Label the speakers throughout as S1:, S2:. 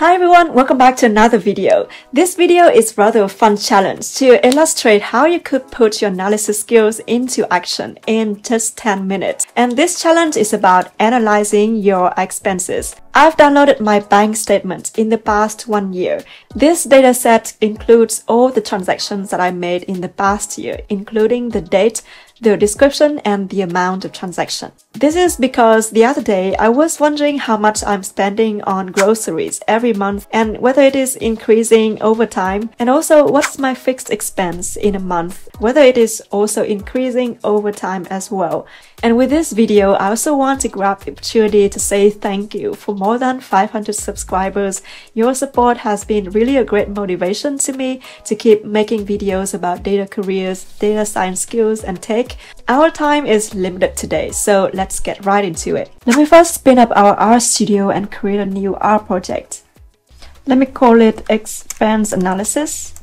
S1: Hi everyone, welcome back to another video. This video is rather a fun challenge to illustrate how you could put your analysis skills into action in just 10 minutes. And this challenge is about analyzing your expenses. I've downloaded my bank statement in the past one year. This dataset includes all the transactions that I made in the past year, including the date, the description and the amount of transaction. This is because the other day I was wondering how much I'm spending on groceries every month and whether it is increasing over time and also what's my fixed expense in a month, whether it is also increasing over time as well. And with this video, I also want to grab the opportunity to say thank you for more than 500 subscribers. Your support has been really a great motivation to me to keep making videos about data careers, data science skills and tech. Our time is limited today, so let's get right into it. Let me first spin up our R Studio and create a new R project. Let me call it expense analysis.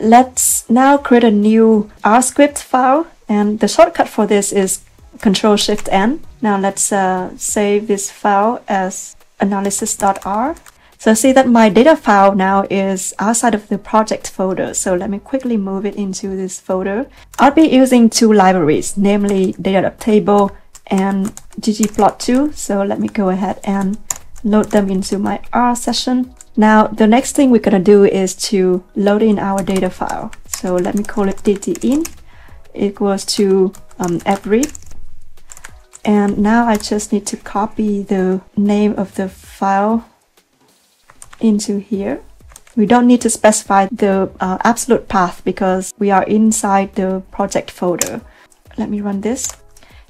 S1: Let's now create a new R script file and the shortcut for this is Control Shift N. Now let's uh, save this file as analysis.r. So see that my data file now is outside of the project folder. So let me quickly move it into this folder. I'll be using two libraries, namely data.table and ggplot2. So let me go ahead and load them into my R session. Now the next thing we're gonna do is to load in our data file. So let me call it dtin equals to um, every and now I just need to copy the name of the file into here. We don't need to specify the uh, absolute path because we are inside the project folder. Let me run this.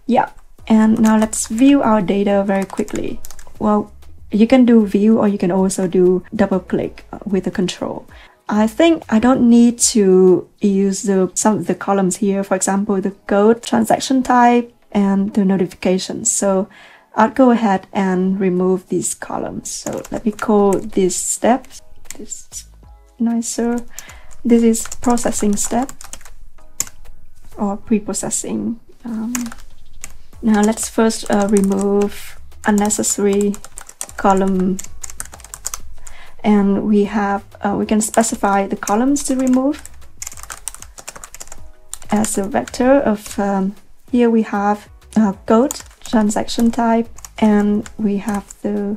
S1: Yeah and now let's view our data very quickly. Well you can do view or you can also do double click with the control. I think I don't need to use the, some of the columns here, for example, the code, transaction type, and the notifications. So I'll go ahead and remove these columns. So let me call this step, this nicer. This is processing step or pre-processing. Um, now let's first uh, remove unnecessary column and we have uh, we can specify the columns to remove as a vector of um, here we have uh, code transaction type and we have the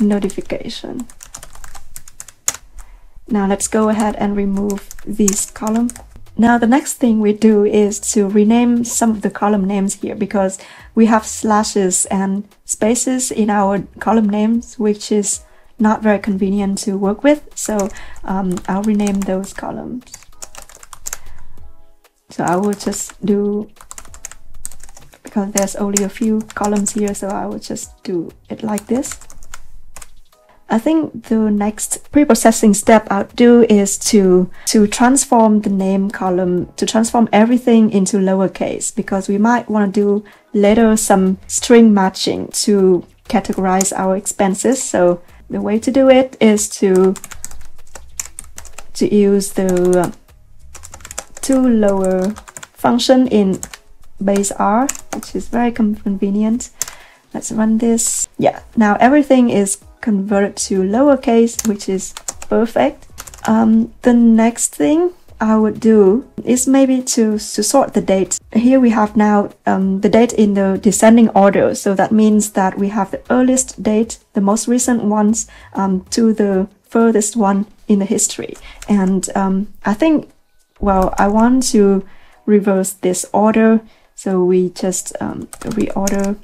S1: notification now let's go ahead and remove this column now the next thing we do is to rename some of the column names here because we have slashes and spaces in our column names which is not very convenient to work with. So um, I'll rename those columns. So I will just do, because there's only a few columns here, so I will just do it like this. I think the next pre-processing step I'll do is to, to transform the name column, to transform everything into lowercase, because we might want to do later some string matching to categorize our expenses. So the way to do it is to to use the to lower function in base R, which is very convenient. Let's run this. Yeah, now everything is converted to lowercase, which is perfect. Um, the next thing I would do is maybe to, to sort the dates. Here we have now um, the date in the descending order. So that means that we have the earliest date, the most recent ones, um, to the furthest one in the history. And um, I think, well, I want to reverse this order. So we just um, reorder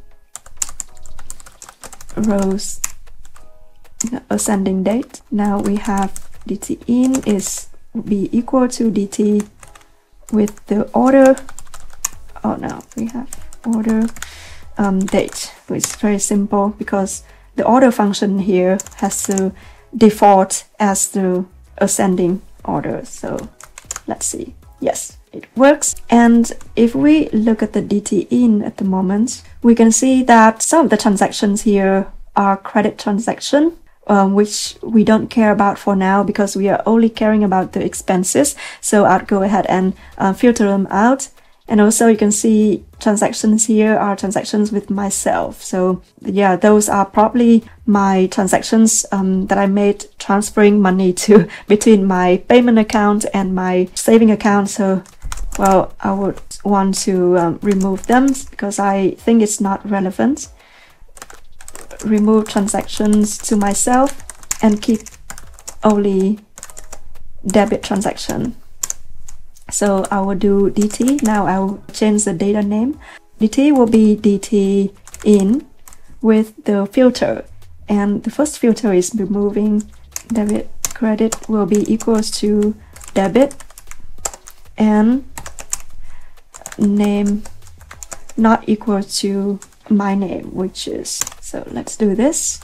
S1: rows ascending date. Now we have dt in is be equal to dt with the order. Oh no we have order um, date which is very simple because the order function here has to default as the ascending order. So let's see. Yes it works and if we look at the dt in at the moment we can see that some of the transactions here are credit transaction um, which we don't care about for now because we are only caring about the expenses. So I'll go ahead and uh, filter them out. And also you can see transactions here are transactions with myself. So yeah, those are probably my transactions um, that I made transferring money to between my payment account and my saving account. So well, I would want to um, remove them because I think it's not relevant. Remove transactions to myself and keep only debit transaction. So I will do dt. Now I will change the data name. dt will be dt in with the filter. And the first filter is removing debit credit will be equals to debit and name not equal to my name, which is, so let's do this.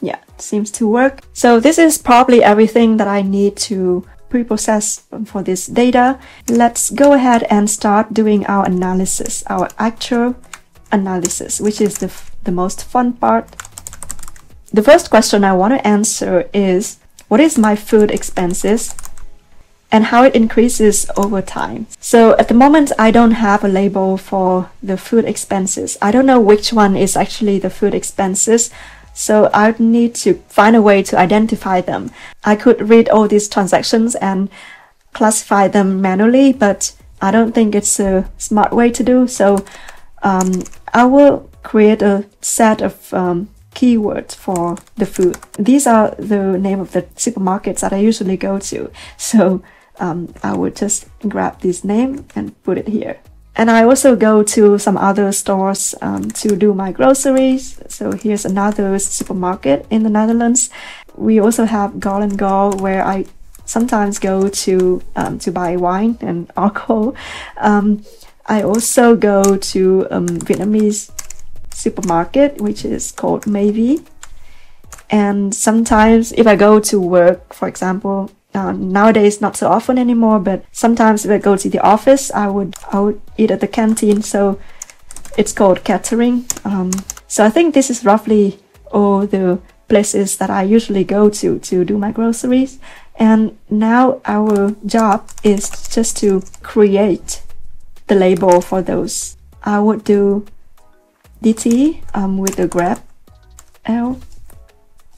S1: Yeah, seems to work. So this is probably everything that I need to pre-process for this data. Let's go ahead and start doing our analysis, our actual analysis, which is the, the most fun part. The first question I want to answer is, what is my food expenses and how it increases over time. So at the moment, I don't have a label for the food expenses. I don't know which one is actually the food expenses. So I would need to find a way to identify them. I could read all these transactions and classify them manually, but I don't think it's a smart way to do. So um, I will create a set of um, keywords for the food. These are the name of the supermarkets that I usually go to. So um, I would just grab this name and put it here. And I also go to some other stores um, to do my groceries. So here's another supermarket in the Netherlands. We also have Gall and Gall where I sometimes go to um, to buy wine and alcohol. Um, I also go to um, Vietnamese supermarket which is called Maybe. And sometimes if I go to work, for example, uh, nowadays not so often anymore but sometimes if i go to the office i would i would eat at the canteen. So it's called catering. Um, so i think this is roughly all the places that i usually go to to do my groceries. And now our job is just to create the label for those. I would do dt um, with the grab l.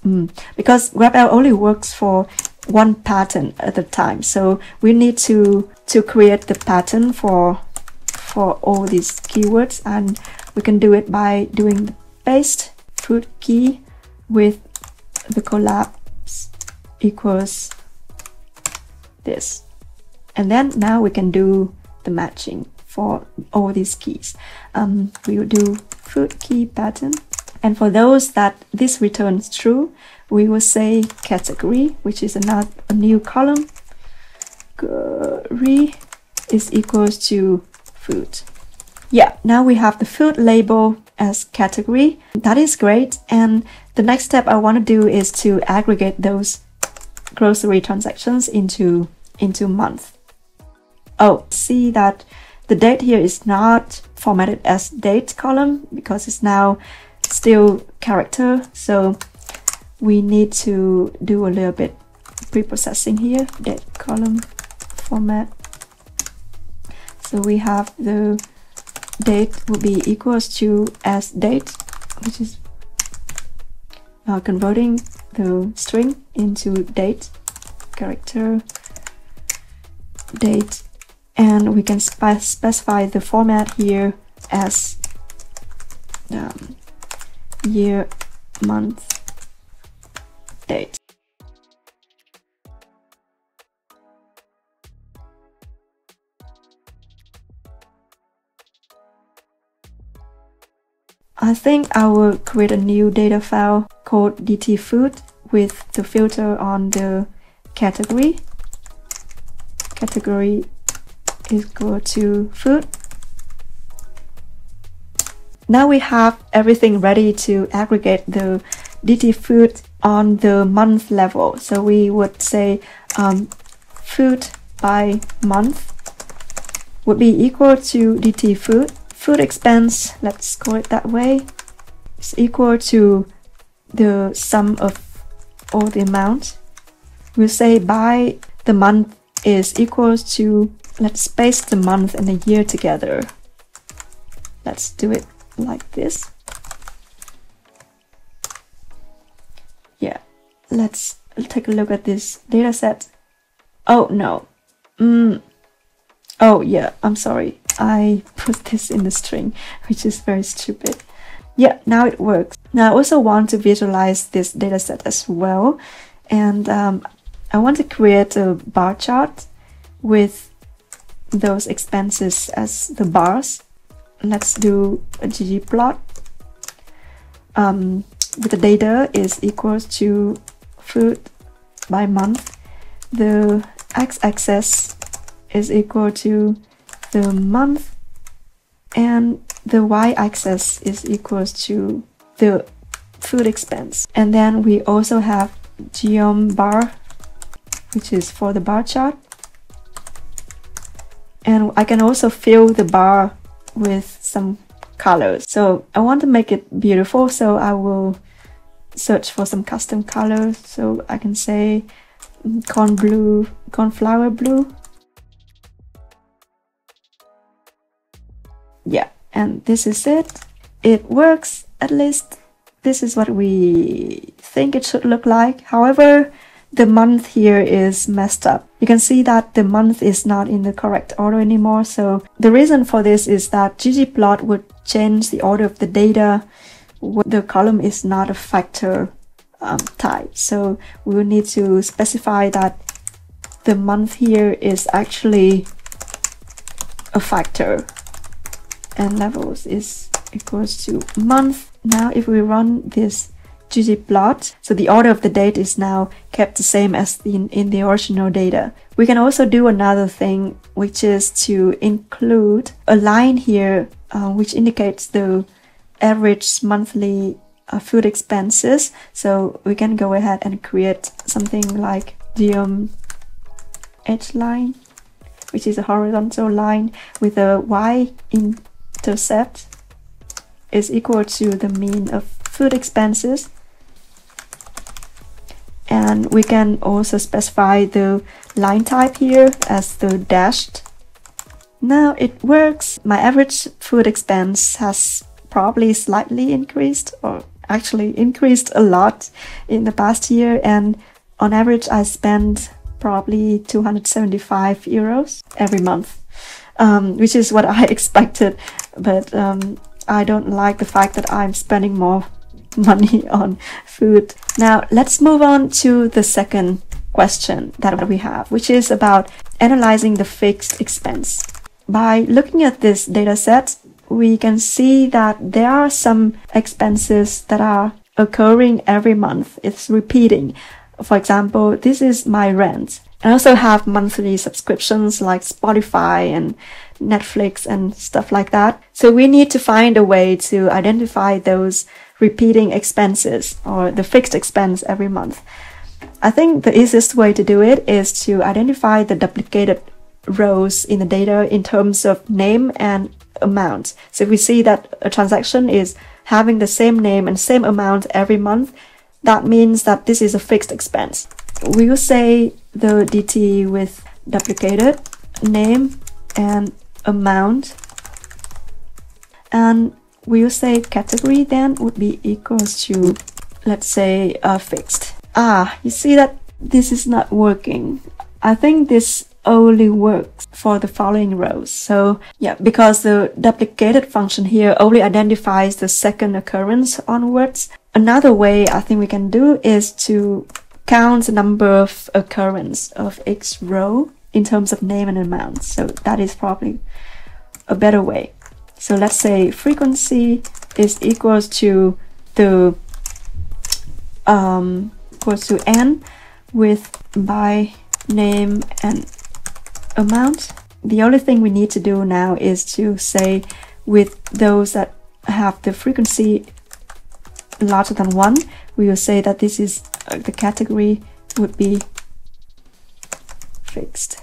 S1: Mm, because grepl only works for one pattern at a time. So we need to to create the pattern for for all these keywords and we can do it by doing the paste food key with the collapse equals this. And then now we can do the matching for all these keys. Um, we will do food key pattern and for those that this returns true we will say category, which is another a new column. Category is equals to food. Yeah, now we have the food label as category. That is great. And the next step I want to do is to aggregate those grocery transactions into into month. Oh, see that the date here is not formatted as date column because it's now still character. So we need to do a little bit pre-processing here date column format so we have the date will be equals to as date which is uh, converting the string into date character date and we can spe specify the format here as um, year month date. I think I will create a new data file called dtfood with the filter on the category. Category is equal to food. Now we have everything ready to aggregate the DT food on the month level. So we would say um, food by month would be equal to DT Food Food expense, let's call it that way, is equal to the sum of all the amount. We'll say by the month is equal to let's space the month and the year together. Let's do it like this. Yeah, let's take a look at this data set. Oh no. Mm. Oh yeah, I'm sorry. I put this in the string, which is very stupid. Yeah, now it works. Now I also want to visualize this data set as well. And um, I want to create a bar chart with those expenses as the bars. Let's do a ggplot. Um, with the data is equals to food by month. The x-axis is equal to the month and the y-axis is equals to the food expense. And then we also have geom bar, which is for the bar chart. And I can also fill the bar with some colors. So I want to make it beautiful, so I will search for some custom colors. So I can say mm, corn blue, cornflower blue. Yeah, and this is it. It works, at least this is what we think it should look like. However, the month here is messed up. You can see that the month is not in the correct order anymore. So the reason for this is that ggplot would change the order of the data when the column is not a factor um, type. So we will need to specify that the month here is actually a factor and levels is equals to month. Now if we run this ggplot, so the order of the date is now kept the same as in, in the original data. We can also do another thing, which is to include a line here, uh, which indicates the average monthly uh, food expenses. So we can go ahead and create something like geom hline, which is a horizontal line with a y-intercept is equal to the mean of food expenses. And we can also specify the line type here as the dashed. Now it works. My average food expense has probably slightly increased or actually increased a lot in the past year and on average I spend probably 275 euros every month um, which is what I expected but um, I don't like the fact that I'm spending more money on food. Now let's move on to the second question that we have which is about analyzing the fixed expense. By looking at this data set we can see that there are some expenses that are occurring every month. It's repeating. For example, this is my rent. I also have monthly subscriptions like Spotify and Netflix and stuff like that. So we need to find a way to identify those repeating expenses or the fixed expense every month. I think the easiest way to do it is to identify the duplicated rows in the data in terms of name and amount. So if we see that a transaction is having the same name and same amount every month, that means that this is a fixed expense. We will say the DT with duplicated name and amount. And we will say category then would be equals to, let's say, uh, fixed. Ah, you see that this is not working. I think this only works for the following rows. So yeah, because the duplicated function here only identifies the second occurrence onwards. Another way I think we can do is to count the number of occurrence of each row in terms of name and amount. So that is probably a better way. So let's say frequency is equals to the um, equals to n with by name and amount. The only thing we need to do now is to say with those that have the frequency larger than 1, we will say that this is uh, the category would be fixed.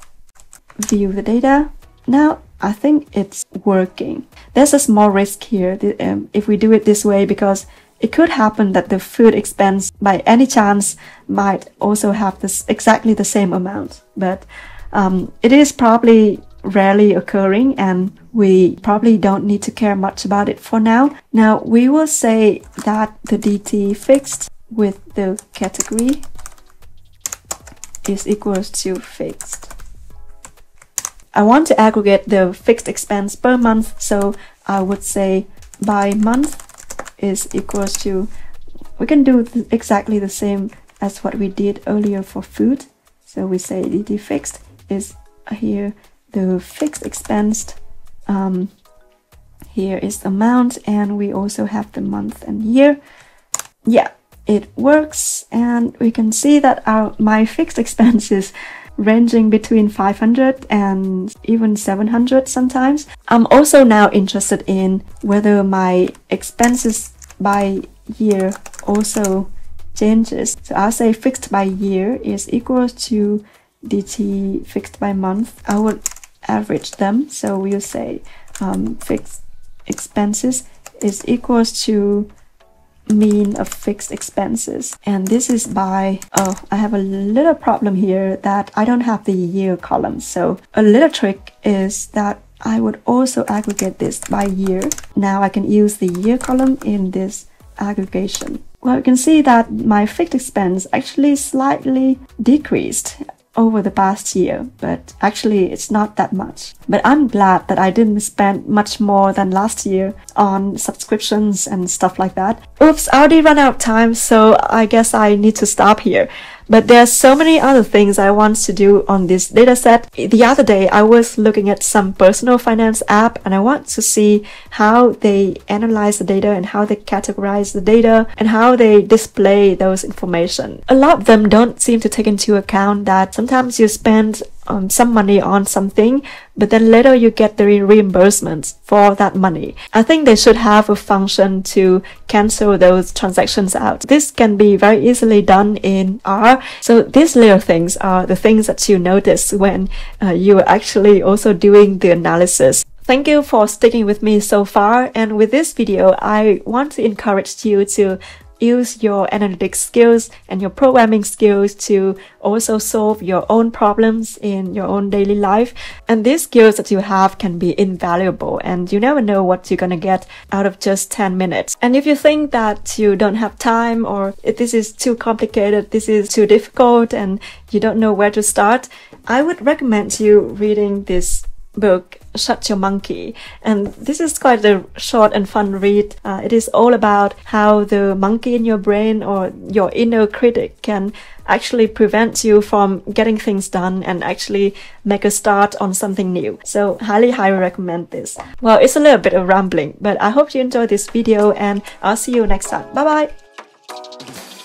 S1: View the data. Now I think it's working. There's a small risk here um, if we do it this way because it could happen that the food expense by any chance might also have this exactly the same amount. But um, it is probably rarely occurring and we probably don't need to care much about it for now. Now we will say that the DT fixed with the category is equals to fixed. I want to aggregate the fixed expense per month, so I would say by month is equals to, we can do exactly the same as what we did earlier for food. So we say DT fixed is here the fixed expense um, here is the amount and we also have the month and year yeah it works and we can see that our my fixed expenses ranging between 500 and even 700 sometimes. I'm also now interested in whether my expenses by year also changes. So I'll say fixed by year is equal to dt fixed by month. I would average them. So we'll say um, fixed expenses is equals to mean of fixed expenses and this is by oh I have a little problem here that I don't have the year column so a little trick is that I would also aggregate this by year now I can use the year column in this aggregation well you can see that my fixed expense actually slightly decreased over the past year, but actually it's not that much. But I'm glad that I didn't spend much more than last year on subscriptions and stuff like that. Oops, I already run out of time, so I guess I need to stop here. But there are so many other things I want to do on this dataset. The other day, I was looking at some personal finance app and I want to see how they analyze the data and how they categorize the data and how they display those information. A lot of them don't seem to take into account that sometimes you spend um, some money on something, but then later you get the reimbursements for that money. I think they should have a function to cancel those transactions out. This can be very easily done in R. So these little things are the things that you notice when uh, you're actually also doing the analysis. Thank you for sticking with me so far and with this video I want to encourage you to use your analytic skills and your programming skills to also solve your own problems in your own daily life. And these skills that you have can be invaluable and you never know what you're gonna get out of just 10 minutes. And if you think that you don't have time or this is too complicated, this is too difficult and you don't know where to start, I would recommend you reading this book Shut Your Monkey. And this is quite a short and fun read. Uh, it is all about how the monkey in your brain or your inner critic can actually prevent you from getting things done and actually make a start on something new. So highly, highly recommend this. Well, it's a little bit of rambling, but I hope you enjoyed this video and I'll see you next time. Bye bye!